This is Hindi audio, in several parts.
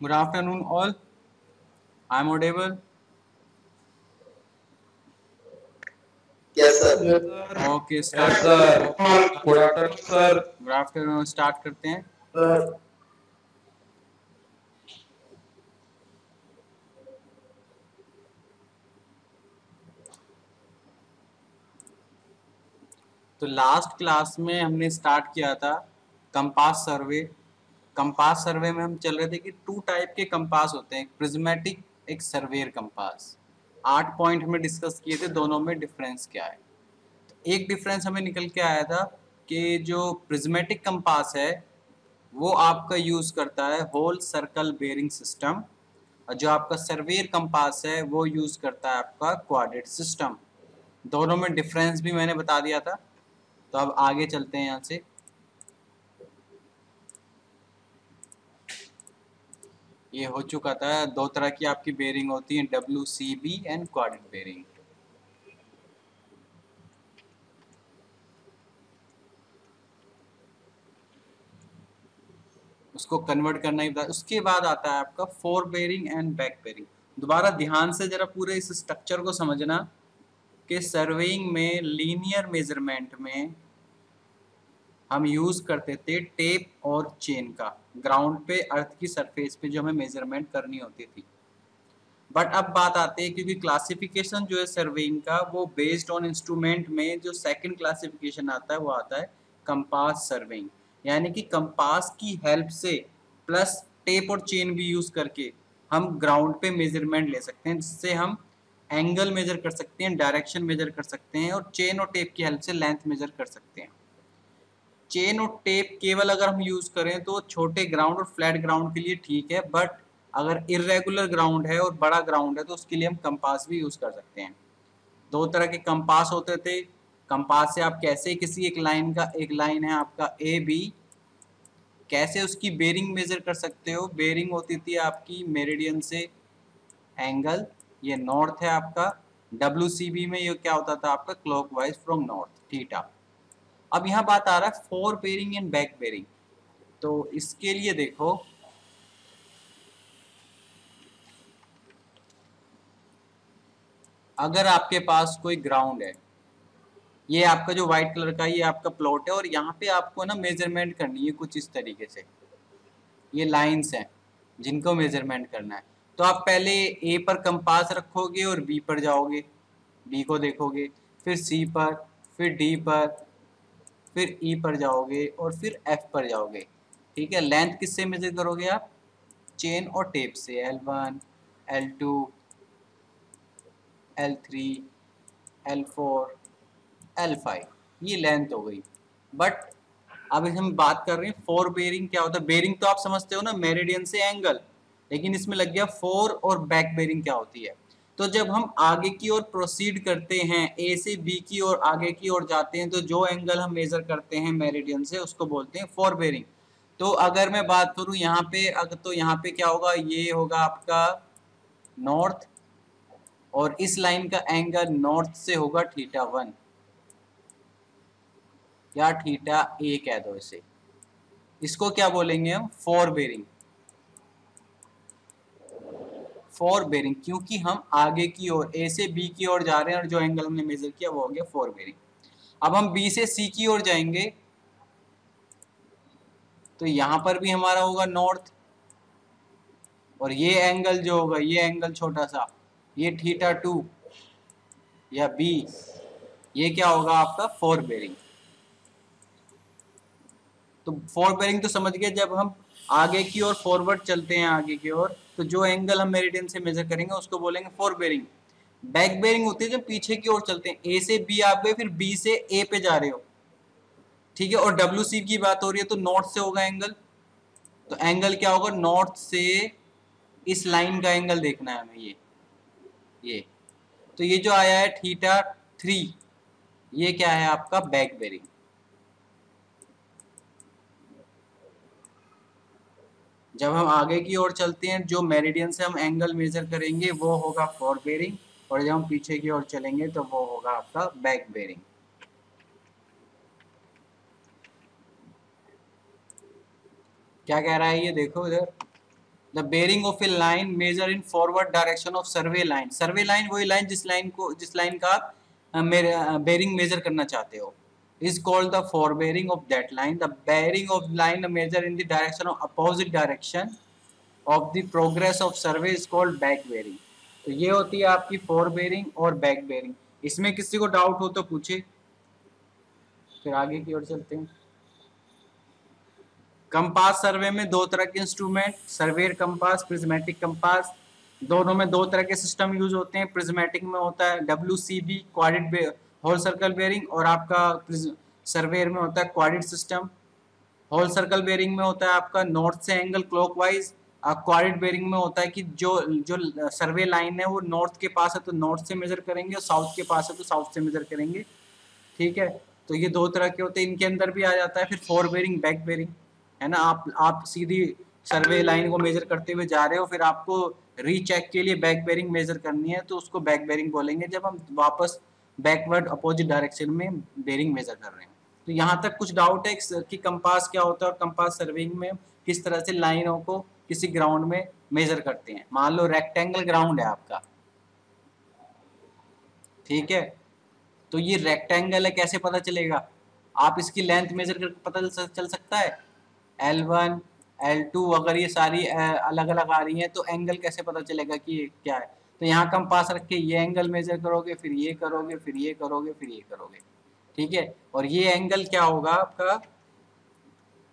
Good afternoon, all. I'm audible. Yes, sir. Yes. Okay, Yes, start. sir. Good afternoon, sir. Good afternoon. Start करते हैं. Sir. तो लास्ट क्लास में हमने स्टार्ट किया था कंपास सर्वे कंपास सर्वे में हम चल रहे थे कि टू टाइप के कंपास होते हैं प्रिज्मेटिक एक सर्वेयर कंपास आठ पॉइंट हमें डिस्कस किए थे, दोनों में डिफरेंस क्या है? तो एक डिफरेंस हमें निकल के आया था कि जो प्रिज्मेटिक कंपास है, वो आपका यूज़ करता है होल सर्कल बेरिंग सिस्टम और जो आपका सर्वेयर कंपास है, वो यूज़ करता है आपका क्वाड्रेट सिस्टम दोनों में डिफरेंस भी मैंने बता दिया था। तो अब आगे चलते हैं यहाँ से। ये हो चुका था। दो तरह की आपकी बेरिंग होती है W C B and quadrant bearing उसको कन्वर्ट करना ही उसके बाद आता है आपका fore bearing and back bearing दोबारा ध्यान से जरा पूरे इस स्ट्रक्चर को समझना कि सर्वेइंग में लीनियर मेज़रमेंट में हम यूज़ करते थे टेप और चेन का। ग्राउंड पे अर्थ की सरफेस पे जो हमें मेज़रमेंट करनी होती थी। बट अब बात आती है क्योंकि क्लासिफिकेशन जो है सर्वेइंग का, वो बेस्ड ऑन इंस्ट्रूमेंट में जो सेकंड क्लासिफिकेशन आता है, वो आता है कंपास सर्वेइंग यानी कि कंपास की हेल्प से प्लस टेप और चेन भी यूज़ करके हम ग्राउंड पे मेज़रमेंट ले सकते हैं, जिससे हम एंगल मेजर कर सकते हैं डायरेक्शन मेजर कर सकते हैं और चेन और टेप की हेल्प से लेंथ मेजर कर सकते हैं। चेन और टेप केवल अगर हम यूज़ करें तो छोटे ग्राउंड और फ्लैट ग्राउंड के लिए ठीक है बट अगर इरेगुलर ग्राउंड है और बड़ा ग्राउंड है तो उसके लिए हम कंपास भी यूज़ कर सकते हैं। दो तरह के कंपास होते थे। कंपास से आप कैसे किसी एक लाइन का, एक लाइन है आपका ए बी कैसे उसकी बेरिंग मेजर कर सकते हो? बेरिंग होती थी आपकी मेरिडियन से एंगल ये नॉर्थ है आपका। डब्ल्यू सी बी में ये क्या होता था आपका? क्लॉकवाइज फ्रॉम नॉर्थ थीटा अब यहाँ बात आ रहा है fore bearing and back bearing तो इसके लिए देखो, अगर आपके पास कोई ग्राउंड है, ये आपका जो व्हाइट कलर का, ये आपका प्लॉट है और यहाँ पे आपको ना मेज़रमेंट करनी है कुछ इस तरीके से। ये लाइंस हैं, जिनको मेज़रमेंट करना है। तो आप पहले ए पर कंपास रखोगे और बी पर जाओगे। बी को देखोगे, फिर सी पर, फिर डी पर फिर ई e पर जाओगे और फिर एफ़ पर जाओगे। ठीक है? लेंथ किससे मेजर करोगे आप? चेन और टेप से। L one L two L three L four L five ये लेंथ हो गई। बट अब हम बात कर रहे हैं फोर बेरिंग क्या होता है? बेरिंग तो आप समझते हो ना मेरिडियन से एंगल लेकिन इसमें लग गया फोर और बैक बेरिंग क्या होती है? तो जब हम आगे की ओर प्रोसीड करते हैं ए से बी की ओर आगे की ओर जाते हैं तो जो एंगल हम मेजर करते हैं मेरिडियन से, उसको बोलते हैं फोर बेरिंग तो अगर मैं बात करूँ यहाँ पे अगर तो यहाँ पे क्या होगा? ये होगा आपका नॉर्थ और इस लाइन का एंगल नॉर्थ से होगा थीटा वन या थीटा ए कह दो इसे. इसको क्या बोलेंगे हम? फोर बेरिंग फोर बेरिंग क्योंकि हम आगे की ओर ए से बी की ओर जा रहे हैं और जो एंगल हमने मेजर किया वो हो गया फोर बेरिंग अब हम बी से सी की ओर जाएँगे तो यहाँ पर भी हमारा होगा नॉर्थ और ये एंगल जो होगा, ये एंगल छोटा सा, ये थीटा टू या बी ये क्या होगा आपका फोर बेरिंग तो फोर बेरिंग तो समझ गए, जब हम आगे की ओर फॉरवर्ड चलते हैं, आगे की ओर तो जो एंगल हम मेरिडियन से मेजर करेंगे, उसको बोलेंगे फोर बेरिंग बैक बेरिंग होती है जब पीछे की ओर चलते हैं। ए से बी आप गए, फिर बी से ए पे जा रहे हो। ठीक है? और डब्ल्यू सी की बात हो रही है तो नॉर्थ से होगा एंगल तो एंगल क्या होगा? नॉर्थ से इस लाइन का एंगल देखना है हमें ये। ये। तो ये जो आया है थीटा थ्री ये क्या है आपका? बैक बेरिंग जब हम आगे की ओर चलते हैं, जो मेरिडियन से हम एंगल मेजर करेंगे, वो होगा फोर बेरिंग और जब हम पीछे की ओर चलेंगे तो वो होगा आपका बैक बेरिंग क्या कह रहा है ये? देखो इधर। The bearing of a line measure in forward direction of survey line survey line वही लाइन जिस लाइन को जिस लाइन का मेरे बेरिंग मेजर करना चाहते हो। Is called the forbearing of that line the bearing of line measure in the direction of opposite direction of the progress of survey is called back bearing तो ये होती है आपकी फोर बेरिंग और बैक बेरिंग इसमें किसी को डाउट हो तो पूछे फिर आगे की ओर चलते हैं कंपास सर्वे में दो तरह के instrument surveyor compass prismatic compass दोनों में दो तरह के सिस्टम यूज़ होते हैं प्रिज्मेटिक में होता है डब्ल्यू सी बी क्वाडिट होल सर्कल बेयरिंग और आपका सर्वेयर में होता है क्वाडिट सिस्टम होल सर्कल बेयरिंग में होता है आपका नॉर्थ से एंगल क्लॉकवाइज क्वाडिट बेयरिंग में होता है कि जो जो सर्वे लाइन है वो नॉर्थ के पास है तो नॉर्थ से मेजर करेंगे और साउथ के पास है तो साउथ से मेजर करेंगे। ठीक है? तो ये दो तरह के होते हैं। इनके अंदर भी आ जाता है फिर फोर बेयरिंग बैक बेयरिंग है ना? आप आप सीधी सर्वे लाइन को मेजर करते हुए जा रहे हो, फिर आपको रीचेक के लिए बैक बेरिंग मेजर करनी है तो उसको बैक बेयरिंग बोलेंगे। जब हम वापस बैकवर्ड अपोजिट डायरेक्शन में बेरिंग मेजर कर रहे हैं। तो यहाँ तक कुछ डाउट है कि कंपास क्या होता है और कंपास सर्विंग में किस तरह से लाइनों को किसी ग्राउंड में मेजर करते हैं। मान लो रेक्टेंगल ग्राउंड है आपका। ठीक है? तो ये रेक्टेंगल है, कैसे पता चलेगा? आप इसकी लेंथ मेजर कर पता चल सकता है? एल वन एल टू अगर ये सारी अलग अलग आ रही हैं तो एंगल कैसे पता चलेगा कि ये क्या है? तो यहाँ कम पास रख के ये एंगल मेजर करोगे फिर ये करोगे फिर ये करोगे फिर ये करोगे। ठीक है? और ये एंगल क्या होगा आपका?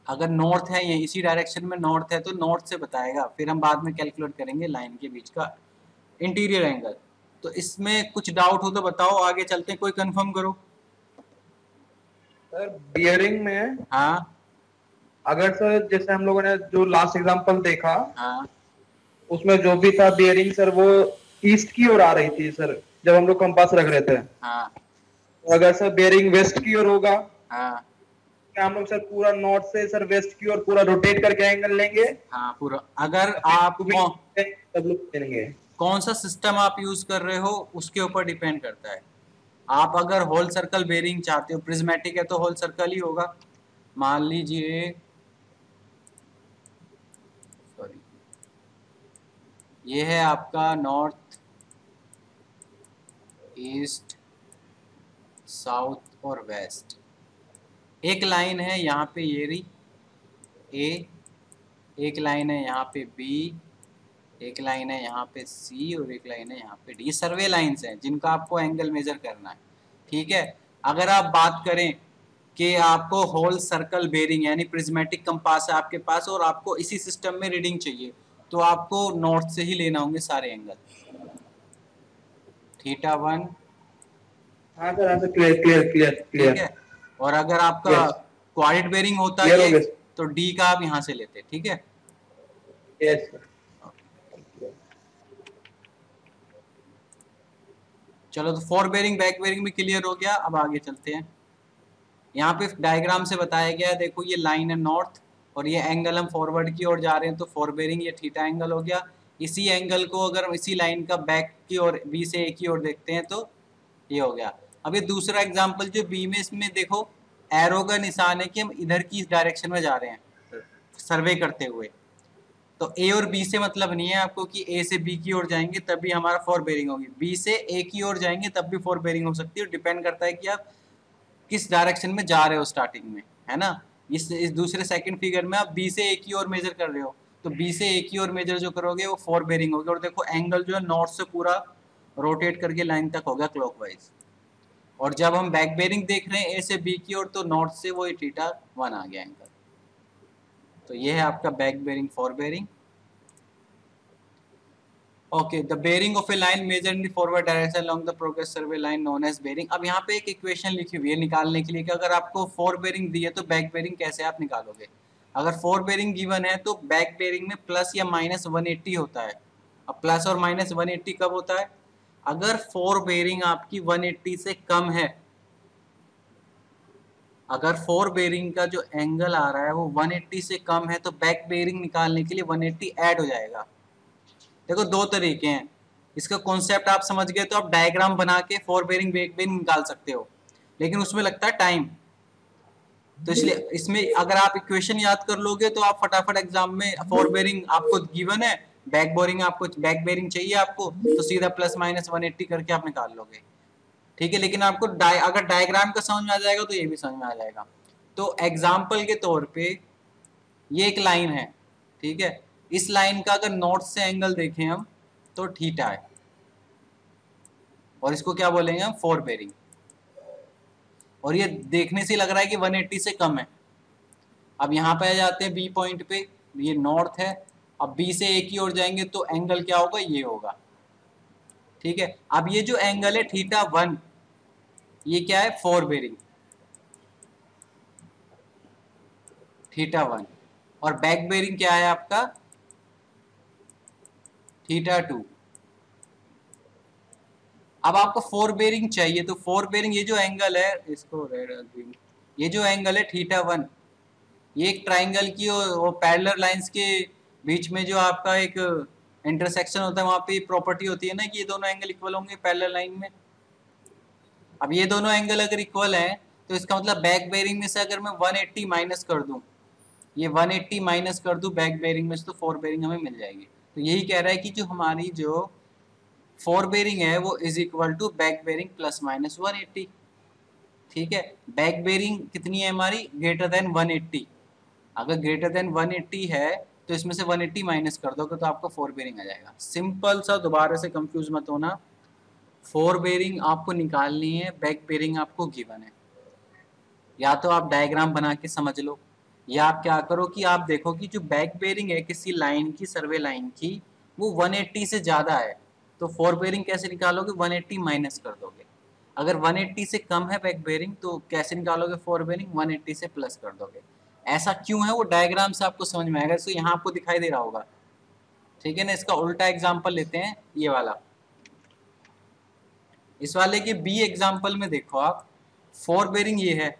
अगर नॉर्थ है ये इसी डायरेक्शन में नॉर्थ है तो नॉर्थ से बताएगा। फिर हम बाद में कैलकुलेट करेंगे लाइन के बीच का इंटीरियर एंगल तो इसमें कुछ डाउट हो तो बताओ आगे चलते हैं कोई कंफर्म करो। सर बियरिंग में हाँ। अगर सर जैसे हम लोगों ने जो लास्ट एग्जांपल देखा हाँ। उसमें जो भी था बियरिंग सर वो ईस्ट की ओर आ रही थी सर जब हम लोग कंपास रख रहे थे। हाँ। तो अगर सर बियरिंग वेस्ट की ओर होगा हाँ। क्या हम लोग सर पूरा नॉर्थ से सर वेस्ट की ओर पूरा रोटेट करके एंगल लेंगे। हाँ पूरा। अगर आप सब लोग लेंगे कौन सा सिस्टम आप यूज़ कर रहे हो उसके ऊपर डिपेंड करता है। आप अगर होल सर्कल बेरिंग चाहते हो प्रिज्मेटिक है तो होल सर्कल ही होगा। मान लीजिए सॉरी ये है आपका नॉर्थ ईस्ट, साउथ और वेस्ट। एक लाइन है यहाँ पे ये रही ए, एक लाइन है यहाँ पे बी, एक लाइन है यहाँ पे सी और एक लाइन है यहाँ पे डी। सर्वे लाइंस हैं जिनका आपको एंगल मेजर करना है, ठीक है? अगर आप बात करें कि आपको होल सर्कल बेरिंग यानी प्रिज्मेटिक कंपास है आपके पास और आपको इसी सिस्टम में रीडिंग चाहिए तो आपको नॉर्थ से ही लेना होंगे सारे एंगल। Theta one. हाँ सर हाँ सर क्लियर क्लियर क्लियर ठीक क्लियर है? और अगर आपका. क्वारिट बेरिंग होता है तो डी का आप यहाँ से लेते ठीक है? यस सर चलो तो फोर बेरिंग बैक बेरिंग भी क्लियर हो गया। अब आगे चलते हैं। यहाँ पे डायग्राम से बताया गया है देखो ये लाइन है नॉर्थ और ये एंगल हम फॉरवर्ड की ओर जा रहे हैं तो फोर बेरिंग ये थीटा एंगल हो गया। इसी एंगल को अगर इसी लाइन का बैक की ओर बी से ए की ओर देखते हैं तो ये हो गया। अब ये दूसरा एग्ज़ाम्पल जो बी में इसमें देखो एरो का निशान है कि हम इधर की इस डायरेक्शन में जा रहे हैं सर्वे करते हुए। तो ए और बी से मतलब नहीं है आपको कि ए से बी की ओर जाएँगे, तब भी हमारा फोर बेरिंग होगी। बी से ए की ओर जाएँगे, तब भी फोर बेरिंग हो सकती है डिपेंड करता है कि आप किस डायरेक्शन में जा रहे हो स्टार्टिंग में, है ना? इस इस दूसरे सेकंड फिगर में आप बी से ए की ओर मेजर कर रहे हो। तो बी से ए की ओर मेजर जो करोगे वो फोर बेरिंग होगी। और देखो एंगल जो है नॉर्थ से पूरा रोटेट करके लाइन तक होगा क्लॉकवाइज और जब हम बैक बेरिंग देख रहे हैं ए से बी की ओर तो नॉर्थ से वो थीटा वन आ गया एंगल तो ये है आपका back bearing fore bearing okay the bearing of a line measure in forward direction along the progress survey line known as bearing अब यहाँ पे एक इक्वेशन लिखी हुई है निकालने के लिए कि अगर आपको फोर बेरिंग दी है तो बैक बेरिंग कैसे आप निकालोगे? अगर फोर बेरिंग गिवन है तो बैक बेरिंग में प्लस या माइनस 180 होता है। अब प्लस और माइनस 180 कब होता है? अगर फोर बेरिंग आपकी 180 से कम है, अगर फोर बेरिंग का जो एंगल आ रहा है, वो 180 से कम है तो बैक बेरिंग निकालने के लिए 180 ऐड हो जाएगा। देखो, दो तरीके हैं। इसका कॉन्सेप्ट आप समझ गए तो आप डायग्राम बना के फोर बेरिंग बैक बेरिंग निकाल सकते हो। लेकिन उसमें लगता है टाइम तो इसलिए इसमें अगर आप इक्वेशन याद कर लोगे तो आप फटाफट एग्ज़ाम में फोर बेरिंग आपको गिवन है बैक बोरिंग आपको बैक बेरिंग चाहिए आपको तो सीधा प्लस माइनस वन एट्टी करके आप निकाल लोगे। ठीक है लेकिन आपको डाय, अगर डायग्राम का समझ में आ जाएगा तो ये भी समझ में आ जाएगा। तो एग्ज़ाम्पल के तौर पे ये एक लाइन है ठीक है? इस लाइन का अगर नॉर्थ से एंगल देखें हम तो ठीटा है। और इसको क्या बोलेंगे हम? फोर बेरिंग और ये देखने से लग रहा है कि 180 से कम है। अब यहाँ पे आ जाते हैं बी पॉइंट पे, ये नॉर्थ है। अब बी से एक ही ओर जाएँगे तो एंगल क्या होगा? ये होगा। ठीक है? अब ये जो एंगल है थीटा वन ये क्या है? फोर बेरिंग थीटा वन और बैक बेरिंग क्या है आपका? थीटा टू अब आपको फोर बेरिंग चाहिए तो फोर बेरिंग ये जो एंगल है, इसको रेड ये जो एंगल है थीटा वन ये एक ट्राइंगल की वो पैरेलल लाइंस के बीच में जो आपका एक इंटरसेक्शन होता है, वहाँ पे प्रॉपर्टी होती है ना कि ये दोनों एंगल इक्वल होंगे पैरेलल लाइन में? अब ये दोनों एंगल अगर इक्वल हैं तो इसका मतलब बैक बेरिंग में से अगर मैं 180 माइनस कर दूँ, ये 180 माइनस कर दूँ बैक बेरिंग में से तो फोर बेरिंग हमें मिल जाएगी। तो यही कह रहा है कि जो हमारी जो फोर बेरिंग है, वो is equal to back bearing plus minus one eighty ठीक है? बैक बेरिंग कितनी है हमारी? ग्रेटर देन वन एट्टी अगर ग्रेटर देन वन एट्टी है तो इसमें से वन एट्टी माइनस कर दोगे तो आपका फोर बेरिंग आ जाएगा। सिंपल सा दोबारा से कंफ्यूज मत होना। फोर बेरिंग आपको निकालनी है बैक बेरिंग आपको गिवन है। या तो आप डायग्राम बना के समझ लो, या आप क्या करो कि आप देखो कि जो बैक बेरिंग है, किसी लाइन की सर्वे लाइन की, वो 180 से ज़्यादा है। तो फोर बेयरिंग कैसे निकालोगे? 180 माइनस कर दोगे। अगर 180 से कम है बैक बेरिंग तो कैसे निकालोगे फोर बेरिंग 180 से प्लस कर दोगे। ऐसा क्यों है? वो डायग्राम से आपको समझ में आएगा। तो यहाँ आपको दिखाई दे रहा होगा। ठीक है ना? इसका उल्टा एग्ज़ाम्पल लेते हैं, ये वाला। इस वाले के बी एग्ज़ाम्पल में देखो आप। फोर बेरिंग ये है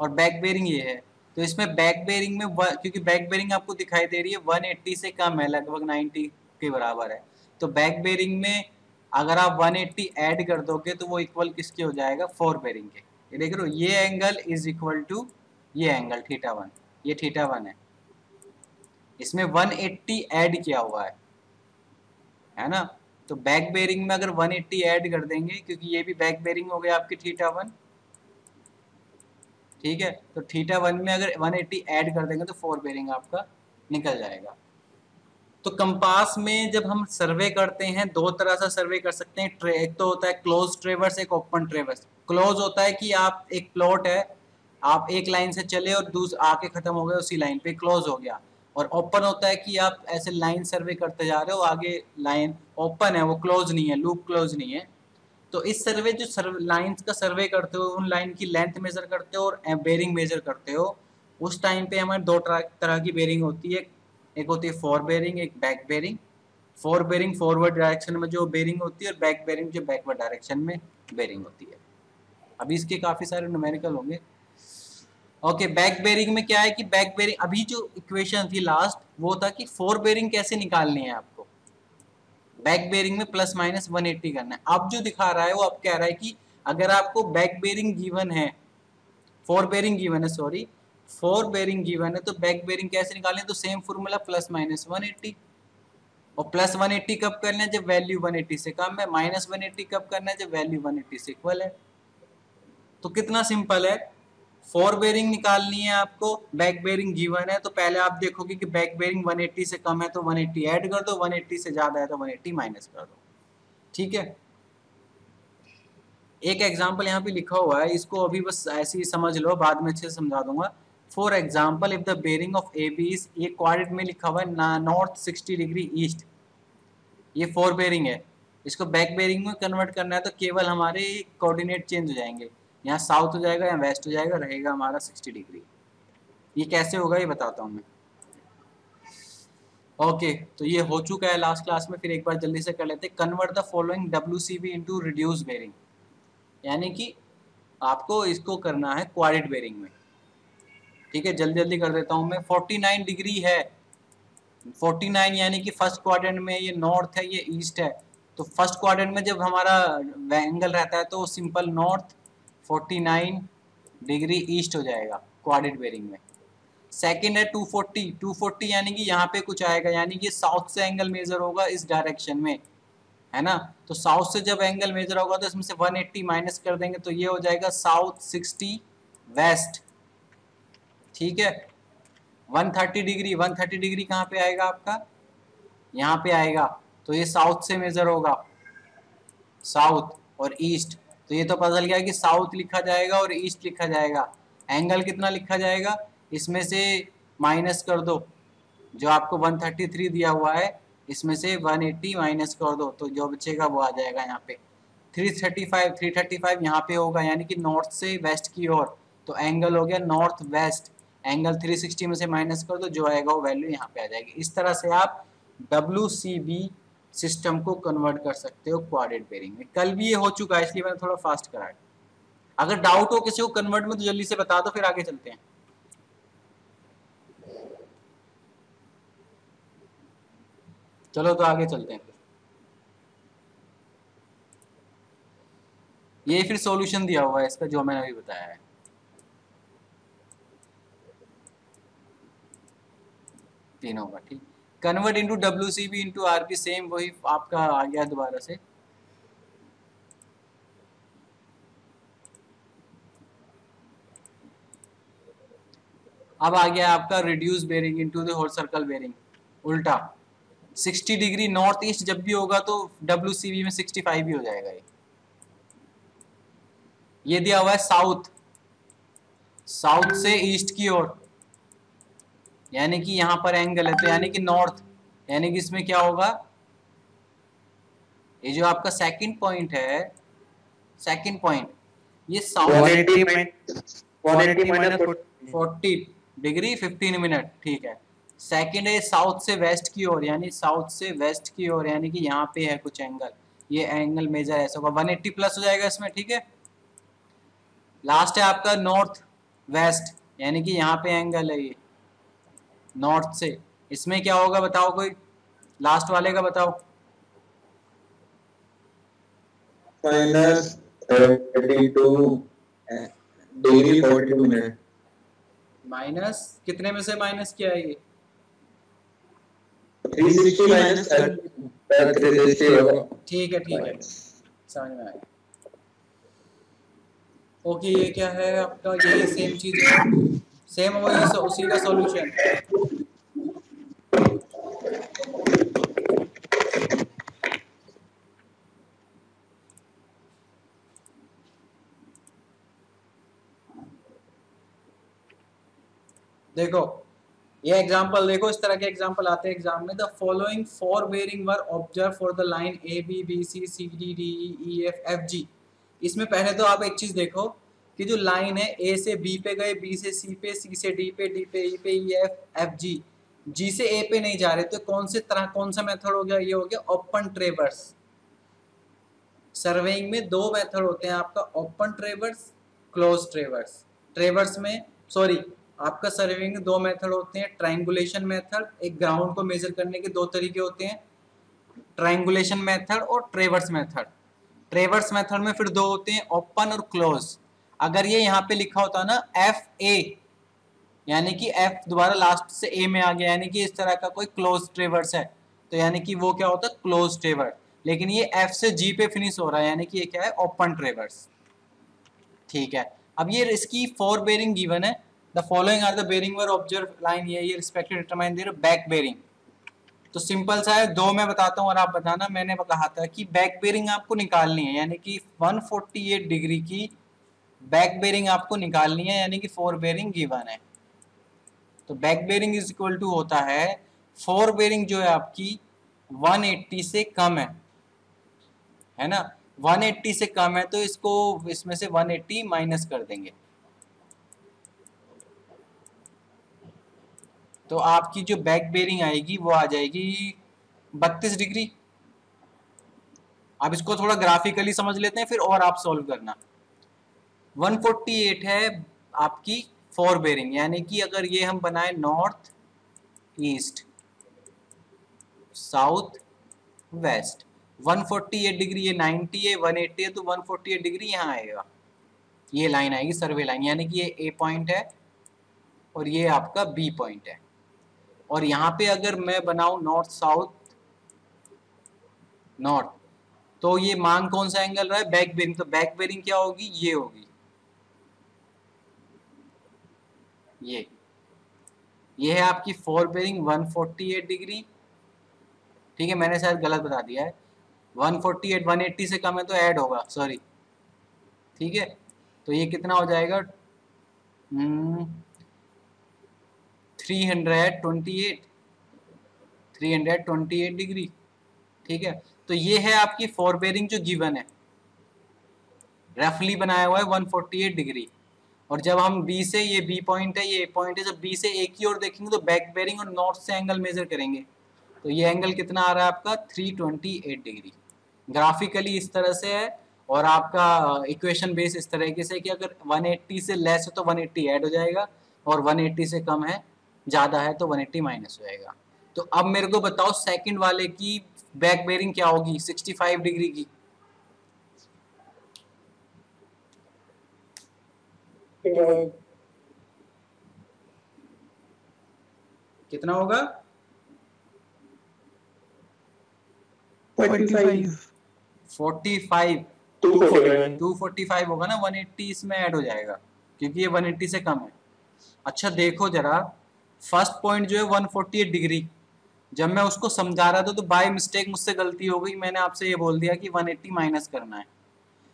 और बैक बेरिंग ये है। तो इसमें बैक बेरिंग में क्योंकि बैक बेरिंग आपको दिखाई दे रही है 180 से कम है, लगभग 90 के बराबर है। तो बैक बेरिंग में अगर आप 180 ऐड कर दोगे तो वो इक्वल किसके हो जाएगा? फोर बेरिंग के। ये देख हो, ये एंगल इज़ इक्वल टू ये एंगल थीटा वन ये थीटा वन है। इसमें 180 ऐड किया हुआ है। है ना? तो बैक बेरिंग में अगर 180 ऐड कर देंगे, क्योंकि ये भी बैक बेरिंग हो गया आपकी थीटा वन ठीक है? तो थीटा वन में अगर 180 ऐड कर देंगे तो फोर बेरिंग आपका निकल जाएगा। तो कंपास में जब हम सर्वे करते हैं, दो तरह से सर्वे कर सकते हैं। एक तो होता है क्लोज ट्रेवर्स, एक ओपन ट्रेवर्स। क्लोज होता है कि आप एक प्लॉट है, आप एक लाइन से चले और दूस, आके खत्म हो गए, उसी लाइन पे क्लोज हो गया। और ओपन होता है कि आप ऐसे लाइन सर्वे करते जा रहे हो, आगे लाइन ओपन है, वो क्लोज नहीं है, लूप क्लोज नहीं है। तो इस सर्वे जो सर्वे लाइन्स का सर्वे करते हो, उन लाइन की लेंथ मेजर करते हो और बेरिंग मेजर करते हो, उस टाइम पे हमारे दो तरह की बेरिंग होती है। एक होती है फोर बेरिंग एक back bearing fore bearing forward direction में जो बेरिंग होती है और बैक बेरिंग जो बैकवर्ड डायरेक्शन में बेरिंग होती है। अभी इसके काफ़ी सारे न्यूमेरिकल होंगे। ओके बैक बेरिंग में क्या है कि बैक बेरिंग अभी जो इक्वेशन थी लास्ट वो था कि फोर बेरिंग कैसे निकालनी है आपको? बैक बेरिंग में प्लस माइनस वन एट्टी करना है। अब जो दिखा रहा है, वो अब कह रहा है कि अगर आपको बैक बेरिंग गिवन है फोर बेरिंग गिवन है सॉरी फोर बेरिंग गिवन है तो बैक बेरिंग कैसे निकालें तो same formula plus minus one eighty और प्लस वन एट्टी कब करना है? जब वैल्यू वन एट्टी से कम है। माइनस वन एट्टी कब करना है? जब वैल्यू वन एट्टी से इक्वल है। तो कितना सिंपल है? फोर बेरिंग निकालनी है आपको। बैक बेरिंग गिवन है तो पहले आप देखोगे कि बैक बेरिंग 180 से कम है तो 180 ऐड कर दो। 180 से ज़्यादा है तो 180 माइनस कर दो। ठीक है? एक एग्ज़ाम्पल यहाँ पे लिखा हुआ है। इसको अभी बस ऐसे ही समझ लो, बाद में अच्छे से समझा दूँगा। For example if the bearing of A B is ये क्वारिट में लिखा हुआ है नॉर्थ सिक्सटी डिग्री ईस्ट ये फोर बेरिंग है। इसको बैक बेरिंग में कन्वर्ट करना है तो केवल हमारे कोऑर्डिनेट चेंज हो जाएँगे। यहाँ साउथ हो जाएगा या वेस्ट हो जाएगा, रहेगा हमारा सिक्सटी डिग्री ये कैसे होगा, ये बताता हूँ मैं। ओके तो ये हो चुका है लास्ट क्लास में, फिर एक बार जल्दी से कर लेते convert the following W C B into reduce bearing यानी कि आपको इसको करना है क्वारिट बेरिंग में। ठीक है, जल्दी जल्दी कर देता हूँ मैं। 49 डिग्री है। 49 यानी कि फ़र्स्ट क्वाड्रेंट में ये नॉर्थ है, ये ईस्ट है। तो फ़र्स्ट क्वाड्रेंट में जब हमारा एंगल रहता है तो सिंपल नॉर्थ 49 डिग्री ईस्ट हो जाएगा, क्वाड्रेट बेरिंग में। सेकेंड है 240 240 यानी कि यहाँ पे कुछ आएगा, यानी कि साउथ से एंगल मेजर होगा इस डायरेक्शन में, है ना? तो साउथ से जब एंगल मेजर होगा तो इसमें से 180 माइनस कर देंगे तो ये हो जाएगा साउथ 60 वेस्ट। ठीक है? 130 डिग्री 130 डिग्री कहाँ पे आएगा आपका? यहाँ पे आएगा। तो ये साउथ से मेजर होगा। साउथ और ईस्ट तो ये तो पता चल गया कि साउथ लिखा जाएगा और ईस्ट लिखा जाएगा। एंगल कितना लिखा जाएगा? इसमें से माइनस कर दो। जो आपको 133 दिया हुआ है, इसमें से 180 माइनस कर दो। तो जो बचेगा वो आ जाएगा यहाँ पे। 335 335 यहाँ पे होगा, यानी कि नॉर्थ से वेस्ट की ओर। तो एंगल हो गया नॉर्थ वेस्ट एंगल 360 में से माइनस कर दो, जो आएगा वो वैल्यू यहाँ पे आ जाएगी। इस तरह से आप डब्ल्यूसीबी सिस्टम को कन्वर्ट कर सकते हो क्वाड्रेट बेरिंग में। कल भी ये हो चुका है, इसलिए मैंने थोड़ा फास्ट करा अगर डाउट हो किसी को कन्वर्ट में तो जल्दी से बता दो, फिर आगे चलते हैं। चलो तो आगे चलते हैं। ये फिर सॉल्यूशन दिया हुआ है, इसका जो मैंने अभी बताया है। तीनों का ठीक? Convert into W C B into R P same वही आपका आ गया दोबारा से। अब आ गया आपका reduce bearing into the whole circle bearing उल्टा। 60 डिग्री नॉर्थ ईस्ट जब भी होगा तो डब्ल्यू बी में 65 भी हो जाएगा ये। ये दिया हुआ है साउथ। साउथ से ईस्ट की ओर। यानी कि यहाँ पर एंगल है तो यानी कि नॉर्थ यानी कि इसमें क्या होगा? ये जो आपका सेकंड पॉइंट है सेकंड पॉइंट ये south forty degree fifteen minute ठीक है। सेकंड है साउथ से वेस्ट की ओर यानी साउथ से वेस्ट की ओर यानी कि यहाँ पे है कुछ एंगल ये एंगल मेजर ऐसा होगा। 180 प्लस हो जाएगा इसमें ठीक है। लास्ट है आपका नॉर्थ वेस्ट यानी कि यहाँ पे एंगल है ये। नॉर्थ से। इसमें क्या होगा बताओ कोई? लास्ट वाले का बताओ। Minus thirty two degree forty minute minus कितने में से माइनस किया है ये ठीक है ठीक है। समझ में आया। ओके ये क्या है आपका? यही सेम चीज़ है। सेम वही उसी का सॉल्यूशन देखो, ये एग्जांपल देखो, इस तरह के एग्जांपल आते हैं एग्ज़ाम में। The following fore bearing were observe for the line A B B C C D D E F F G इसमें पहले तो आप एक चीज़ देखो कि जो लाइन है ए से बी पे गए बी से सी पे सी से डी पे डी पे ई पे ई एफ़ एफ़ जी जी से ए पे नहीं जा रहे तो कौन से तरह, कौन सा मेथड हो गया? ये हो गया ओपन ट्रेवर्स सर्वेइंग में दो मेथड होते हैं आपका ओपन ट्रेवर्स क्लोज ट्रेवर्स ट्रेवर्स में सॉरी आपका सर्विंग में दो मेथड होते हैं ट्राइंगुलेशन मेथड एक ग्राउंड को मेजर करने के दो तरीके होते हैं ट्राइंगुलेशन मेथड और ट्रेवर्स मेथड ट्रेवर्स मेथड में फिर दो होते हैं ओपन और क्लोज अगर ये यहाँ पे लिखा होता ना एफ़ ए यानी कि एफ़ दोबारा लास्ट से ए में आ गया, यानी कि इस तरह का कोई क्लोज ट्रेवर्स है तो यानी कि वो क्या होता है? क्लोज ट्रेवर्स लेकिन ये एफ़ से जी पे फिनिश हो रहा है, यानी कि ये क्या है? ओपन ट्रेवर्स ठीक है. अब ये इसकी फोर बेरिंग गिवन है. The following are the bearing were observed. Line ये ये respective determine their back bearing. तो सिंपल सा है. दो मैं बताता हूँ और आप बताना. मैंने कहा था कि बैक बेरिंग आपको निकालनी है, यानी कि 148 डिग्री की बैक बेरिंग आपको निकालनी है, यानी कि फोर बेरिंग गिवन है। तो back bearing is equal to होता है फोर बेरिंग जो है आपकी 180 से कम है। है ना? 180 से कम है तो इसको इसमें से 180 माइनस कर देंगे। तो आपकी जो बैक बेरिंग आएगी, वो आ जाएगी बत्तीस डिग्री। आप इसको थोड़ा ग्राफिकली समझ लेते हैं, फिर और आप सॉल्व करना। 148 है आपकी फोर बेरिंग यानी कि अगर ये हम बनाए north east south west 148 degree ये 90 है 180 है तो 148 डिग्री यहाँ आएगा। ये लाइन आएगी सर्वे लाइन यानी कि ये ए पॉइंट है और ये आपका बी पॉइंट है। और यहाँ पे अगर मैं बनाऊँ नॉर्थ साउथ नॉर्थ तो ये मांग कौन सा एंगल रहा है? बैक बेरिंग तो बैक बेरिंग क्या होगी? ये होगी। ये ये है आपकी फोर बेरिंग 148 डिग्री ठीक है, मैंने शायद गलत बता दिया है। 148 180 से कम है तो ऐड होगा सॉरी ठीक है तो ये कितना हो जाएगा? Three hundred twenty eight three hundred twenty eight degree ठीक है तो ये है आपकी फोर बेरिंग जो गिवन है। रफली बनाया हुआ है 148 डिग्री और जब हम बी से ये बी पॉइंट है, ये पॉइंट है, जब बी से ए की ओर देखेंगे तो बैक बेरिंग और नॉर्थ से एंगल मेजर करेंगे। तो ये एंगल कितना आ रहा है आपका? 328 डिग्री ग्राफिकली इस तरह से है और आपका इक्वेशन बेस इस तरीके से कि अगर 180 से लेस है तो 180 ऐड हो जाएगा और 180 से कम है, ज़्यादा है तो 180 माइनस हो जाएगा। तो अब मेरे को बताओ सेकंड वाले की बैक बेरिंग क्या होगी? 65 डिग्री की। कितना होगा? 45 45 241 245 होगा ना 180 इसमें ऐड हो जाएगा क्योंकि ये 180 से कम है। अच्छा देखो जरा फ़र्स्ट पॉइंट जो है 148 डिग्री जब मैं उसको समझा रहा था तो बाय मिस्टेक मुझसे गलती हो गई। मैंने आपसे ये बोल दिया कि 180 माइनस करना है।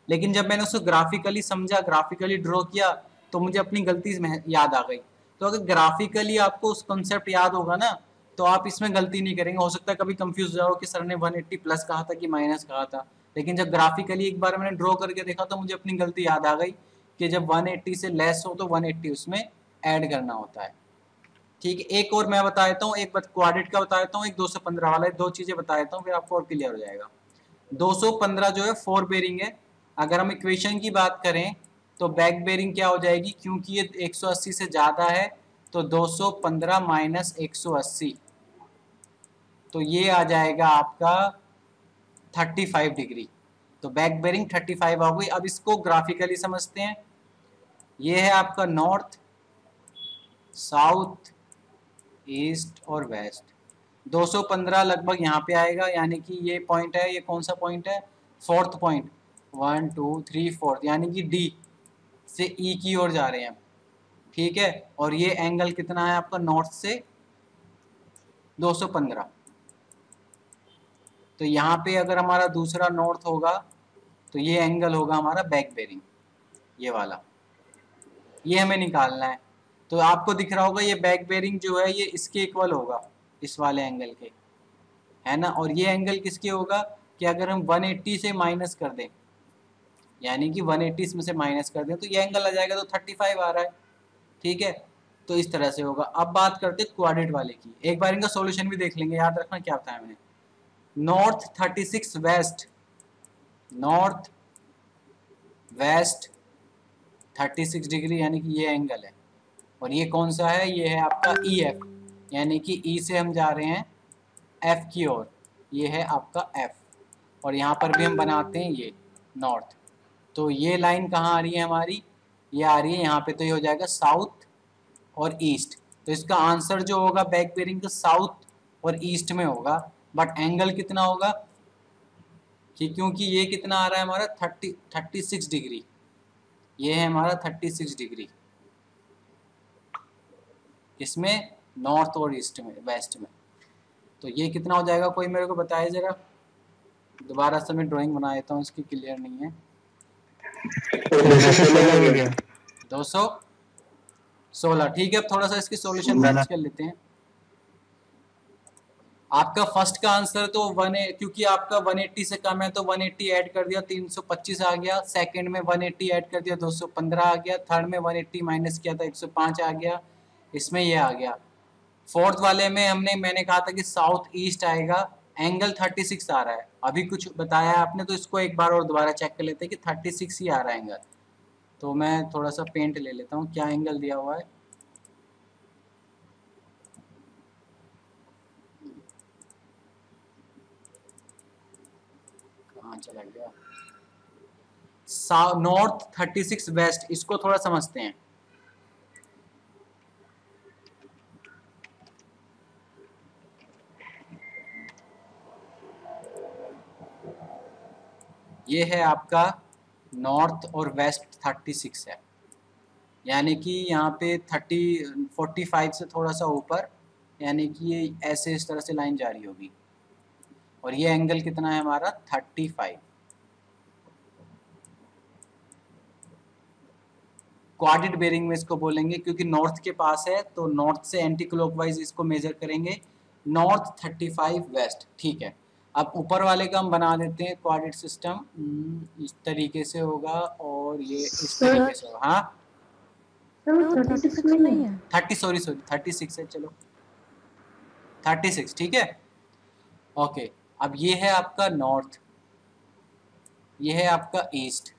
लेकिन जब मैंने उसको ग्राफिकली समझा ग्राफिकली ड्रॉ किया तो मुझे अपनी गलती याद आ गई। तो अगर ग्राफिकली आपको उस कॉन्सेप्ट याद होगा ना तो आप इसमें गलती नहीं करेंगे। हो सकता है कभी कंफ्यूज हो जाओ कि सर ने 180 प्लस कहा था कि माइनस कहा था। लेकिन जब ग्राफिकली एक बार मैंने ड्रॉ करके देखा तो मुझे अपनी गलती याद आ गई कि जब 180 से लेस हो तो 180 उसमें ऐड करना होता है। ठीक है एक और मैं बता देता हूँ, एक बात क्वाड्रेट का बता देता हूँ, एक 215 वाला है दो चीज़ें बता देता हूँ, फिर आपको और क्लियर हो जाएगा। 215 जो है फोर बेरिंग है। अगर हम इक्वेशन की बात करें तो बैक बेरिंग क्या हो जाएगी? क्योंकि ये 180 से ज़्यादा है तो 215 माइनस एक सौ अस्सी। तो ये आ जाएगा आपका 35 डिग्री। तो बैक बेरिंग 35 आ गई। अब इसको ग्राफिकली समझते हैं। ये है आपका नॉर्थ साउथ ईस्ट और वेस्ट 215 लगभग यहाँ पे आएगा। यानी कि ये पॉइंट है, ये कौन सा पॉइंट है? Fourth point one two three fourth यानी कि डी से ई e की ओर जा रहे हैं। ठीक है? और ये एंगल कितना है आपका? नॉर्थ से 215 तो यहाँ पे अगर हमारा दूसरा नॉर्थ होगा तो ये एंगल होगा हमारा बैक बेरिंग ये वाला। ये हमें निकालना है। तो आपको दिख रहा होगा ये बैक बेरिंग जो है, ये इसके इक्वल होगा, इस वाले एंगल के। है ना? और ये एंगल किसके होगा? कि अगर हम 180 से माइनस कर दें यानी कि 180 इसमें से माइनस कर दें तो ये एंगल आ जाएगा तो 35 आ रहा है। ठीक है? तो इस तरह से होगा। अब बात करते क्वाड्रेट वाले की। एक बार इनका सॉल्यूशन भी देख लेंगे। याद रखना क्या बताया मैंने? North 36 west north west 36 degree यानी कि ये एंगल है। और ये कौन सा है? ये है आपका ई e एफ़ यानी कि ई e से हम जा रहे हैं एफ़ की ओर। ये है आपका एफ़ और यहाँ पर भी हम बनाते हैं ये नॉर्थ तो ये लाइन कहाँ आ रही है हमारी? ये आ रही है यहाँ पे तो ये हो जाएगा साउथ और ईस्ट तो इसका आंसर जो होगा बैक बेरिंग का साउथ और ईस्ट में होगा. बट एंगल कितना होगा? कि क्योंकि ये कितना आ रहा है हमारा? थर्टी थर्टी सिक्स डिग्री ये है हमारा थर्टी सिक्स डिग्री इसमें नॉर्थ और ईस्ट में वेस्ट में. तो ये कितना हो जाएगा? कोई मेरे को बताए ज़रा. दोबारा से मैं ड्राइंग बना देता हूँ, इसकी क्लियर नहीं है. दो सौ सोलह। ठीक है अब थोड़ा सा इसकी सॉल्यूशन कर लेते हैं। आपका फ़र्स्ट का आंसर तो वन क्योंकि आपका 180 से कम है तो 180 ऐड कर दिया 325 आ गया। सेकंड में 180 ऐड कर दिया 215 आ गया। थर्ड में 180 माइनस किया था 105 आ गया। इसमें ये आ गया। फोर्थ वाले में हमने मैंने कहा था कि साउथ ईस्ट आएगा। एंगल 36 आ रहा है। अभी कुछ बताया आपने तो इसको एक बार और दोबारा चेक कर लेते हैं कि 36 ही आ रहा है एंगल। तो मैं थोड़ा सा पेंट ले लेता हूँ, क्या एंगल दिया हुआ है। कहाँ चला गया? नॉर्थ थर्टी सिक्स वेस्ट इसको थोड़ा समझते हैं। ये है आपका नॉर्थ और वेस्ट 36 है। यानी कि यहाँ पे 30 45 से थोड़ा सा ऊपर, यानी कि ये ऐसे इस तरह से लाइन जारी होगी। और ये एंगल कितना है हमारा? 35 क्वाड्रेट बेरिंग में इसको बोलेंगे, क्योंकि नॉर्थ के पास है तो नॉर्थ से एंटी क्लॉकवाइज इसको मेजर करेंगे। नॉर्थ 35 वेस्ट ठीक है। अब ऊपर वाले का हम बना देते हैं क्वाड्रेट सिस्टम हम्म, इस तरीके से होगा और ये इस तरीके से होगा हाँ? Thirty sorry sorry thirty six है। चलो। थर्टी सिक्स ठीक है? ओके अब ये है आपका नॉर्थ ये है आपका ईस्ट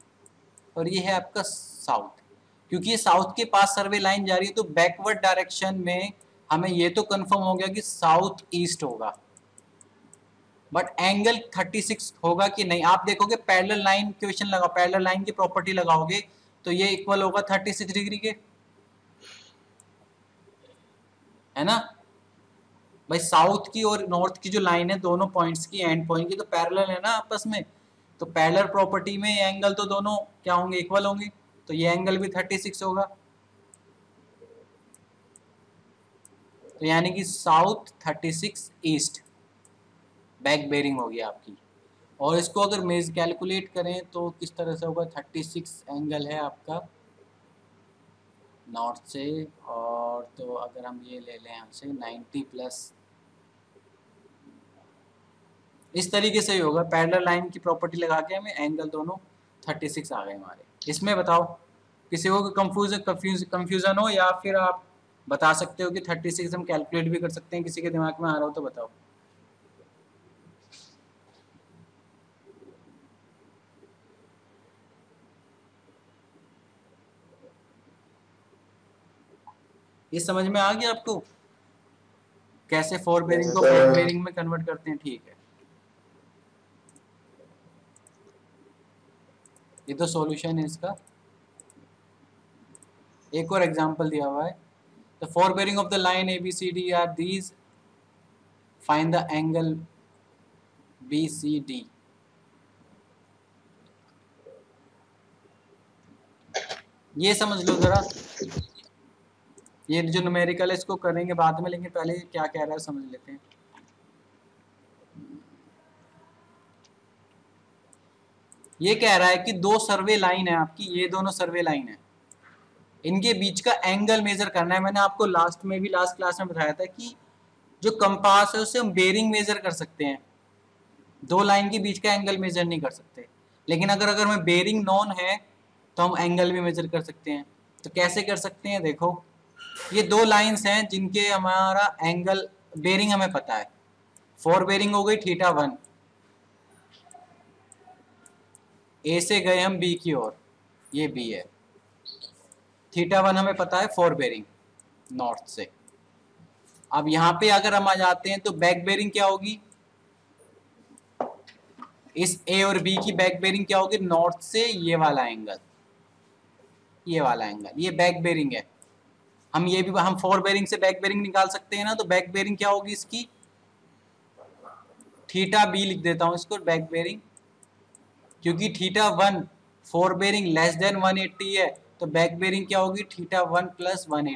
और ये है आपका साउथ क्योंकि ये साउथ के पास सर्वे लाइन जा रही है तो बैकवर्ड डायरेक्शन में हमें ये तो कंफर्म हो गया कि साउथ ईस्ट होगा। बट एंगल 36 होगा कि नहीं? आप देखोगे पैरेलल लाइन क्वेश्चन लगा पैरेलल लाइन की प्रॉपर्टी लगाओगे तो ये इक्वल होगा 36 डिग्री के। है ना? भाई साउथ की और नॉर्थ की जो लाइन है, दोनों पॉइंट्स की एंड पॉइंट की तो पैरेलल है ना आपस में? तो पैरेलल प्रॉपर्टी में एंगल तो दोनों क्या होंगे? इक्वल होंगे। तो ये एंगल भी 36 होगा। तो यानी कि साउथ 36 ईस्ट बैक बेरिंग होगी आपकी। और इसको अगर मेज कैलकुलेट करें तो किस तरह से होगा? 36 एंगल है आपका नॉर्थ से, और तो अगर हम ये ले लें यहाँ से 90 प्लस इस तरीके से ही होगा। पैरेलल लाइन की प्रॉपर्टी लगा के हमें एंगल दोनों 36 आ गए हमारे। इसमें बताओ, किसी को कंफ्यूज कंफ्यूज कंफ्यूजन हो या फिर आप बता सकते हो कि 36 हम कैलकुलेट भी कर सकते हैं, किसी के दिमाग में आ रहा हो तो बताओ। ये समझ में आ गया आपको? कैसे फोर बेरिंग को फोर बेरिंग में कन्वर्ट करते हैं? ठीक है। ये तो सॉल्यूशन है इसका। एक और एग्जांपल दिया हुआ है। The fore bearing of the line A B C D are these find the angle B C D ये समझ लो जरा। ये जो न्यूमेरिकल है, इसको करेंगे बाद में, लेकिन पहले क्या कह रहा है समझ लेते हैं। ये कह रहा है कि दो सर्वे लाइन है आपकी, ये दोनों सर्वे लाइन है। इनके बीच का एंगल मेजर करना है। मैंने आपको लास्ट में भी लास्ट क्लास में बताया था कि जो कंपास है उससे हम बेरिंग मेजर कर सकते हैं। दो लाइन के बीच का एंगल मेजर नहीं कर सकते। लेकिन अगर अगर में बेरिंग नॉन है तो हम एंगल भी मेजर कर सकते हैं। तो कैसे कर सकते हैं? देखो। ये दो लाइंस हैं जिनके हमारा एंगल बेरिंग हमें पता है। फोर बेरिंग हो गई थीटा वन ए से गए हम बी की ओर, ये बी है। थीटा वन हमें पता है फोर बेरिंग नॉर्थ से। अब यहाँ पे अगर हम आ जाते हैं तो बैक बेरिंग क्या होगी? इस ए और बी की बैक बेरिंग क्या होगी? नॉर्थ से ये वाला एंगल ये वाला एंगल ये बैक बेरिंग है। हम ये भी, हम फोर बेरिंग से बैक बेरिंग निकाल सकते हैं ना तो बैक बेरिंग क्या होगी इसकी? थीटा बी लिख देता हूँ इसको बैक बेरिंग क्योंकि theta one fore bearing less than 180 है तो बैक बेरिंग क्या होगी? थीटा वन प्लस वन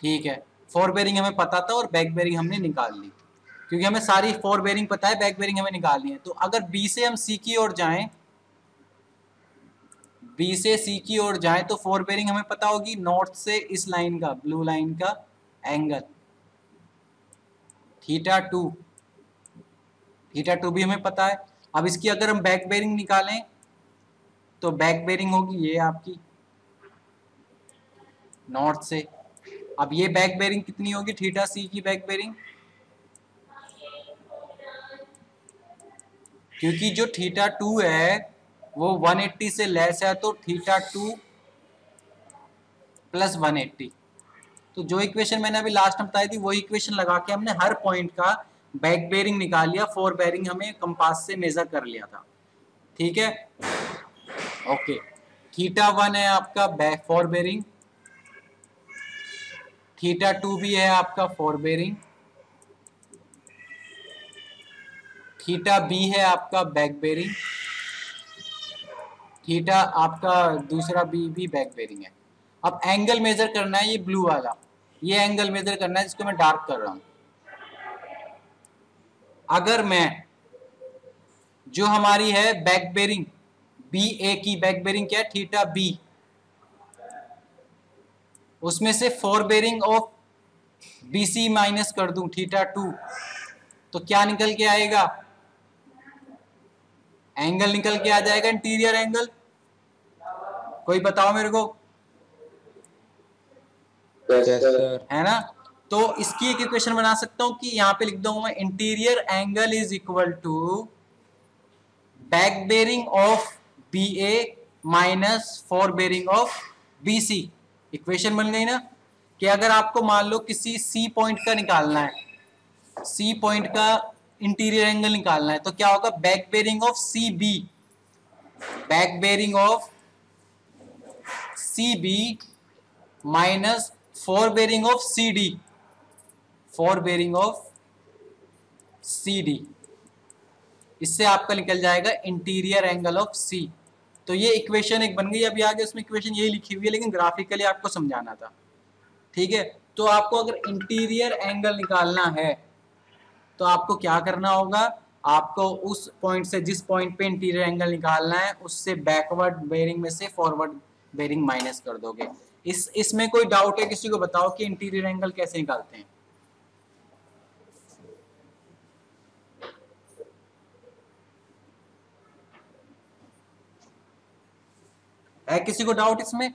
ठीक है फोर बेरिंग हमें पता था और बैक बेरिंग हमने निकाल ली। क्योंकि हमें सारी फोर बेरिंग पता है बैक बेरिंग हमें निकालनी है। तो अगर बी से हम सी की ओर जाएँ बी से सी की ओर जाए तो फोर बेरिंग हमें पता होगी नॉर्थ से इस लाइन का ब्लू लाइन का angle theta two theta two भी हमें पता है। अब इसकी अगर हम बैक बेरिंग निकालें तो बैक बेरिंग होगी ये आपकी नॉर्थ से। अब ये बैक बेरिंग कितनी होगी? थीटा सी की बैक बेरिंग क्योंकि जो थीटा टू है वो 180 से लेस है तो थीटा टू प्लस वन तो जो इक्वेशन मैंने अभी लास्ट में बताई थी, वो इक्वेशन लगा के हमने हर पॉइंट का बैक बेरिंग निकाल लिया फोर बेरिंग हमें कंपास से मेजर कर लिया था। ठीक है? ओके थीटा वन है आपका back fore bearing theta two भी है आपका फोर बेरिंग थीटा बी है आपका बैक बेरिंग थीटा आपका दूसरा बी भी बैक बेरिंग है। अब एंगल मेजर करना है, ये ब्लू वाला। ये एंगल मेजर करना है, जिसको मैं डार्क कर रहा हूँ। अगर मैं, जो हमारी है बैक बेरिंग बी ए की बैक बेरिंग क्या है? थीटा बी उसमें से fore bearing of B C minus कर दूँ, थीटा टू तो क्या निकल के आएगा? एंगल निकल के आ जाएगा इंटीरियर एंगल कोई बताओ मेरे को? है ना? तो इसकी एक इक्वेशन बना सकता हूँ कि यहाँ पे लिख दूँगा मैं interior angle is equal to back bearing of B A minus fore bearing of B C equation बन गई ना? कि अगर आपको मान लो किसी सी पॉइंट का निकालना है सी पॉइंट का इंटीरियर एंगल निकालना है तो क्या होगा? Back bearing of C B back bearing of C B minus fore bearing of C D fore bearing of C D इससे आपका निकल जाएगा इंटीरियर एंगल ऑफ़ सी तो ये इक्वेशन एक बन गई, अभी आगे उसमें इक्वेशन यही लिखी हुई है, लेकिन ग्राफिकली आपको समझाना था। ठीक है? तो आपको अगर इंटीरियर एंगल निकालना है तो आपको क्या करना होगा? आपको उस पॉइंट से जिस पॉइंट पे इंटीरियर एंगल निकालना है, उससे बैकवर्ड बेरिंग में से फॉरवर्ड बेरिंग माइनस कर दोगे। इस, इसमें कोई डाउट है? किसी को बताओ कि इंटीरियर एंगल कैसे निकालते हैं? है किसी को डाउट इसमें?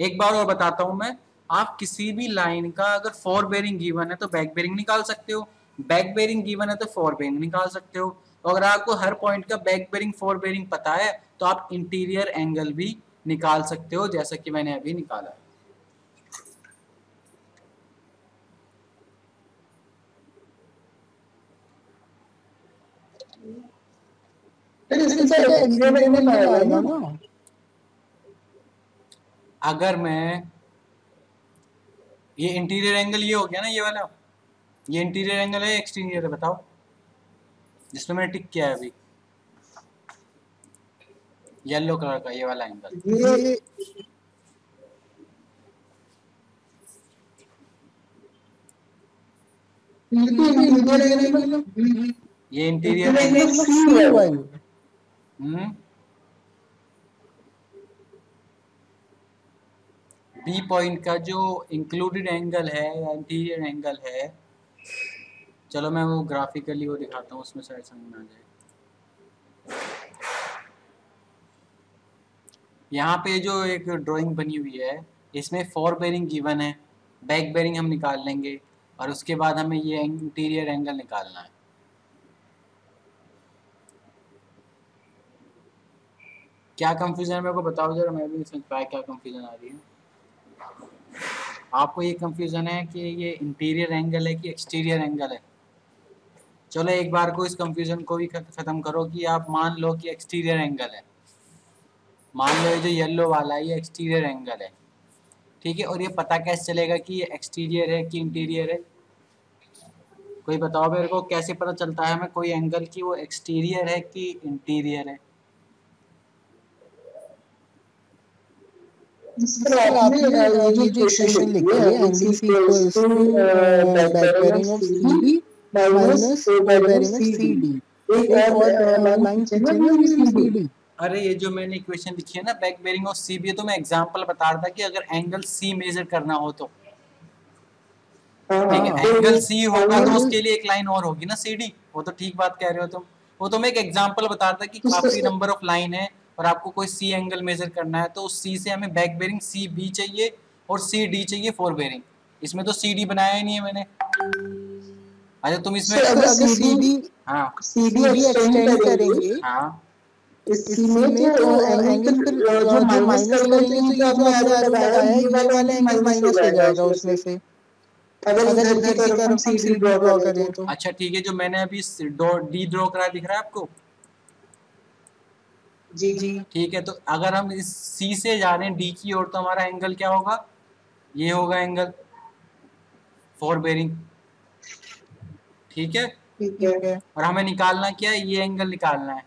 एक बार और बताता हूँ मैं। आप किसी भी लाइन का अगर फोर बेरिंग गिवन है तो बैक बेरिंग निकाल सकते हो। बैक बेरिंग गिवन है तो फोर बेरिंग निकाल सकते हो। अगर आपको हर पॉइंट का बैक बेरिंग फोर बेरिंग पता है तो आप इंटीरियर एंगल भी निकाल सकते हो जैसा कि मैंने अभी निकाला है। अगर मैं ये इंटीरियर एंगल ये हो गया ना ये वाला? ये इंटीरियर एंगल है एक्सटीरियर है बताओ। जिसमें मैंने टिक किया है अभी। येलो कलर का ये वाला एंगल ये interior angle hmm. B point का जो इंक्लूडेड एंगल है या इंटीरियर एंगल है, चलो मैं वो ग्राफिकली वो दिखाता हूँ, उसमें शायद समझ में आ जाए। यहाँ पे जो एक ड्राइंग बनी हुई है, इसमें फोर बेरिंग गिवन है बैक बेरिंग हम निकाल लेंगे, और उसके बाद हमें ये इंटीरियर एंगल निकालना है। क्या कंफ्यूजन है? मेरे को बताओ जरा, मैं भी समझ पाया क्या कंफ्यूजन आ रही है। आपको ये कंफ्यूजन है कि ये इंटीरियर एंगल है कि एक्सटीरियर एंगल है? चलो एक बार को इस कंफ्यूजन को भी ख़त्म करो कि आप मान लो कि एक्सटीरियर एंगल है। मान लो ये जो येलो वाला है, ये एक्सटीरियर एंगल है। ठीक है? और ये पता कैसे चलेगा कि ये एक्सटीरियर है कि इंटीरियर है? कोई बताओ मेरे को, कैसे पता चलता है हमें कोई एंगल की वो एक्सटीरियर है कि इंटीरियर है सर आपने ये जो इक्वेशन लिखी है angle C equals to back bearing of CB minus back bearing of CD एक और लाइन चाहिए सीडी अरे ये जो मैंने इक्वेशन लिखी है ना back bearing of C B तो मैं एग्जांपल बता रहा था कि अगर एंगल सी मेजर करना हो तो। ठीक है एंगल सी होगा तो उसके लिए एक लाइन और होगी ना सी डी वो तो ठीक बात कह रहे हो तुम। वो तो मैं एक एग्जांपल बता रहा था कि काफ़ी नंबर ऑफ़ लाइन है। और आपको कोई सी एंगल मेजर करना है तो उस सी से हमें बैक बेरिंग सी बी चाहिए और सी डी चाहिए फोर बेरिंग इसमें तो सी डी बनाया ही नहीं है मैंने। अच्छा तुम इसमें अगर सीडी हाँ। सीडी एक्सटेंड करेंगे हाँ। इसमें तो एंगल जो माइनस करेंगे तो ये जो आपने लगाया है ये वाला एंगल माइनस हो जाएगा उसमें से। अगर इधर की तरफ़ हम सीडी ड्रॉ करें तो। अच्छा ठीक है जो मैंने अभी डी ड्रॉ करा दिख रहा है आपको? जी जी। ठीक है तो अगर हम इस सी से जा रहे हैं डी की ओर तो हमारा एंगल क्या होगा? ये होगा एंगल फोर बेरिंग ठीक है? ठीक है और हमें निकालना क्या है? ये एंगल निकालना है।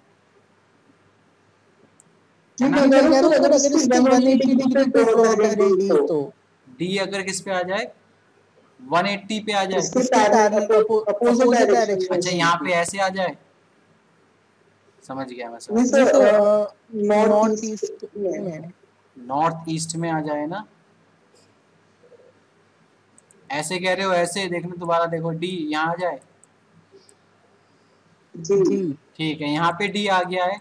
मैं मैं कह कह रहा रहा अगर अगर इसकी इसकी 180 180 डिग्री डिग्री पे पे ड्रॉ ड्रॉ करें करें डी तो तो डी अगर किस पे आ जाए? 180 पे आ जाए। अच्छा यहाँ पे ऐसे आ जाए। समझ गया मैं समझ नॉर्थ नॉर्थ ईस्ट में नॉर्थ ईस्ट में आ जाए ना। ऐसे कह रहे हो ऐसे देखने दोबारा देखो डी यहाँ आ जाए। ठीक है यहाँ पे डी आ गया है।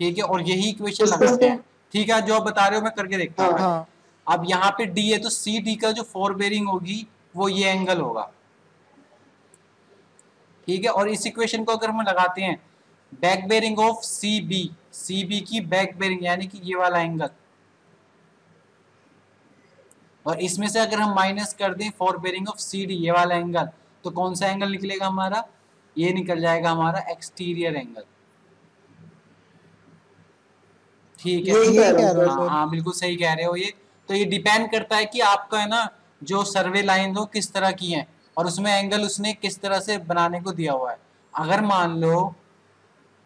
ठीक है और यही इक्वेशन लगाते हैं। ठीक है जो आप बता रहे हो मैं करके देखता हूँ। हाँ। अब यहाँ पे डी है तो सी डी का जो फोर बेरिंग होगी वो ये एंगल होगा। ठीक है और इस इक्वेशन को अगर हम लगाते हैं back bearing of C B C B की बैक बेरिंग यानी कि ये वाला एंगल और इसमें से अगर हम माइनस कर दें fore bearing of C D ये वाला एंगल तो कौन सा एंगल निकलेगा हमारा? ये निकल जाएगा हमारा एक्सटीरियर एंगल ठीक है हाँ? हाँ बिल्कुल सही कह रहे हो ये। तो ये डिपेंड करता है कि आपका है ना जो सर्वे लाइन हो किस तरह की है और उसमें एंगल उसने किस तरह से बनाने को दिया हुआ है। अगर मान लो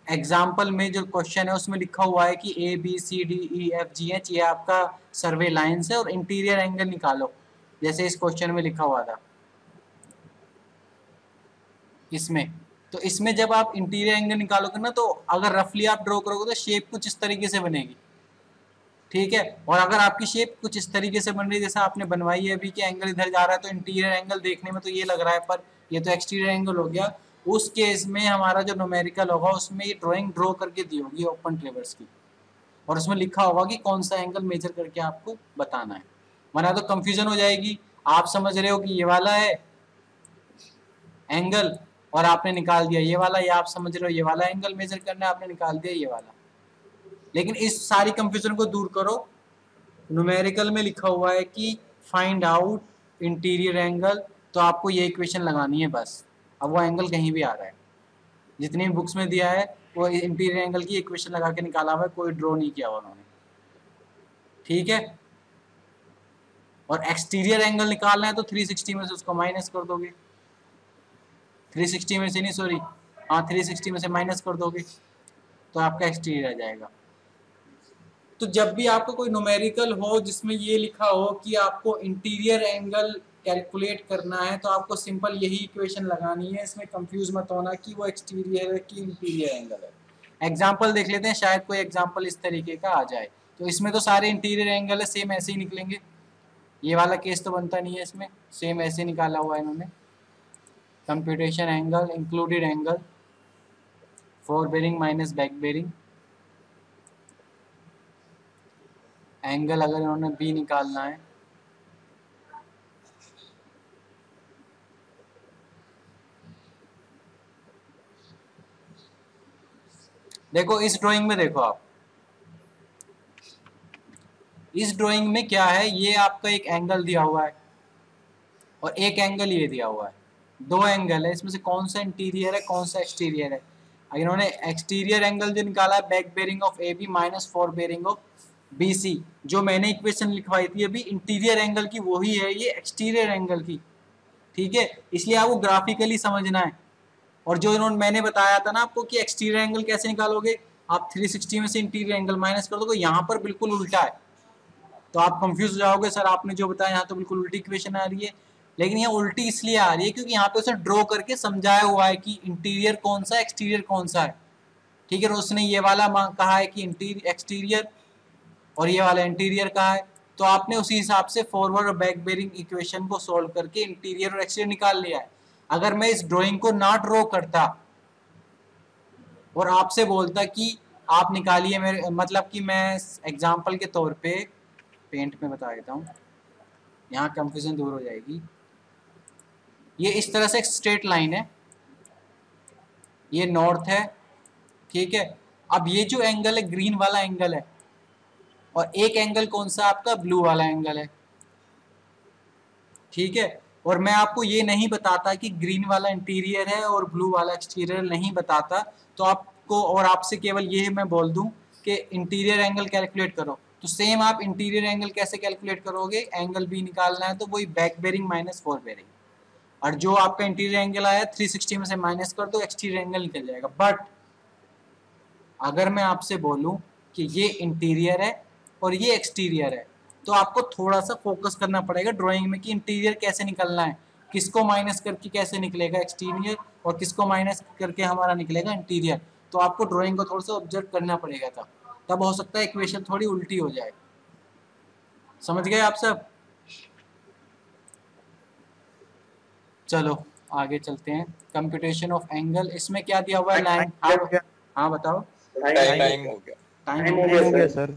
एग्ज़ाम्पल में जो क्वेश्चन है, उसमें लिखा हुआ है कि A B C D E F G H ये आपका सर्वे लाइन्स है और इंटीरियर एंगल निकालो। जैसे इस क्वेश्चन में लिखा हुआ था। इसमें। तो इसमें जब आप इंटीरियर एंगल निकालोगे ना तो अगर रफली आप ड्रॉ करोगे तो शेप कुछ इस तरीके से बनेगी। ठीक है? और अगर आपकी शेप कुछ इस तरीके से बन रही है, जैसा आपने बनवाई है अभी कि एंगल इधर जा रहा है तो इंटीरियर एंगल देखने में तो ये लग रहा है, पर ये तो एक्सटीरियर एंगल हो गया। उस केस में हमारा जो नोमेरिकल होगा, उसमें ये ड्राइंग ड्रॉ करके दी होगी ओपन ट्रेवर्स की। और उसमें लिखा होगा कि कौन सा एंगल मेजर करके आपको बताना है। वरना तो कंफ्यूजन हो जाएगी। आप समझ रहे हो कि ये वाला है एंगल और आपने निकाल दिया। ये वाला, या आप समझ रहे हो, ये वाला एंगल मेजर करना है, आपने निकाल दिया ये वाला। लेकिन इस सारी कंफ्यूजन को दूर करो। न्यूमेरिकल में लिखा हुआ है कि फाइंड आउट इंटीरियर एंगल तो आपको ये इक्वेशन लगानी है बस। अब वो एंगल कहीं भी आ रहा है। जितनी बुक्स में दिया है, वो इंटीरियर एंगल की इक्वेशन लगा के निकाला हुआ है, कोई ड्रॉ नहीं किया हुआ उन्होंने। ठीक है? और एक्सटीरियर एंगल निकालना है तो 360 में से उसको माइनस कर दोगे। 360 में से नहीं सॉरी हाँ 360 में से माइनस कर दोगे तो आपका एक्सटीरियर आ जाएगा। तो जब भी आपको कोई नोमेरिकल हो जिसमें ये लिखा हो कि आपको इंटीरियर एंगल कैलकुलेट करना है तो आपको सिंपल यही इक्वेशन लगानी है। इसमें कंफ्यूज मत होना कि वो एक्सटीरियर है कि इंटीरियर एंगल है। एग्ज़ाम्पल देख लेते हैं, शायद कोई एग्ज़ाम्पल इस तरीके का आ जाए। तो इसमें तो सारे इंटीरियर एंगल है सेम ऐसे ही निकलेंगे। ये वाला केस तो बनता नहीं है इसमें सेम ऐसे निकाला हुआ है इन्होंने। Computation angle included angle fore bearing minus back bearing angle अगर इन्होंने बी निकालना है देखो, इस ड्राइंग में देखो आप। इस ड्राइंग में क्या है? ये आपका एक एंगल दिया हुआ है। और एक एंगल ये दिया हुआ है। दो एंगल है। इसमें से कौन सा इंटीरियर है, कौन सा एक्सटीरियर है? इन्होंने एक्सटीरियर एंगल जो निकाला है back bearing of A B minus fore bearing of B C जो मैंने इक्वेशन लिखवाई थी अभी इंटीरियर एंगल की वही है, ये एक्सटीरियर एंगल की। ठीक है? इसलिए आपको ग्राफिकली समझना है। और जो इन्होंने, मैंने बताया था ना आपको कि एक्सटीरियर एंगल कैसे निकालोगे, आप 360 में से इंटीरियर एंगल माइनस कर दोगे, यहाँ पर बिल्कुल उल्टा है। तो आप कंफ्यूज हो जाओगे, सर, आपने जो बताया, यहाँ तो बिल्कुल उल्टी इक्वेशन आ रही है। लेकिन यहाँ उल्टी इसलिए आ रही है क्योंकि यहाँ पे उसे ड्रॉ करके समझाया हुआ है कि इंटीरियर कौन सा एक्सटीरियर कौन सा है। ठीक है उसने ये वाला कहा है कि इंटीरियर एक्सटीरियर और ये वाला इंटीरियर कहा है। तो आपने उसी हिसाब से फॉरवर्ड और बैक बेरिंग इक्वेशन को सॉल्व करके इंटीरियर और एक्सटीरियर निकाल लिया है। अगर मैं इस ड्राइंग को ना ड्रॉ करता और आपसे बोलता कि आप निकालिए मेरे मतलब कि मैं एग्ज़ाम्पल के तौर पे पेंट में बता देता हूँ। यहाँ कंफ्यूजन दूर हो जाएगी। ये इस तरह से एक स्ट्रेट लाइन है। ये नॉर्थ है, ठीक है? अब ये जो एंगल है ग्रीन वाला एंगल है, और एक एंगल कौन सा आपका? ब्लू वाला एंगल है। ठीक है? और मैं आपको ये नहीं बताता कि ग्रीन वाला इंटीरियर है और ब्लू वाला एक्सटीरियर नहीं बताता। तो आपको और आपसे केवल ये मैं बोल दूँ कि इंटीरियर एंगल कैलकुलेट करो। तो सेम आप इंटीरियर एंगल कैसे कैलकुलेट करोगे? एंगल बी निकालना है तो वही back bearing minus fore bearing और जो आपका इंटीरियर एंगल आया 360 में से माइनस कर दो एक्सटीरियर एंगल निकल जाएगा। बट अगर मैं आपसे बोलूँ कि ये इंटीरियर है और ये एक्सटीरियर है तो आपको थोड़ा सा फोकस करना पड़ेगा ड्राइंग में कि इंटीरियर कैसे निकलना है। किसको माइनस करके कैसे निकलेगा एक्सटीरियर और किसको माइनस करके हमारा निकलेगा इंटीरियर तो आपको ड्राइंग को थोड़ा सा ऑब्ज़र्व करना पड़ेगा था तब हो सकता है इक्वेशन थोड़ी उल्टी हो जाए। समझ गए आप सब? चलो आगे चलते हैं। कंप्यूटेशन ऑफ़ एंगल इसमें क्या दिया हुआ है? लाइन हाँ हाँ बताओ। टाइम हो गया। टाइम हो गया। सर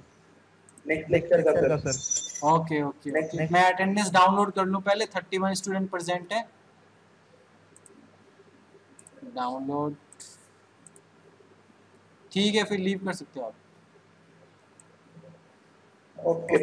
नेक्स्ट लेक्चर का सर ओके ओके मैं अटेंडेंस डाउनलोड कर लूँ पहले 31 स्टूडेंट प्रेजेंट है। डाउनलोड ठीक है फिर लीव कर सकते हो आप। ओके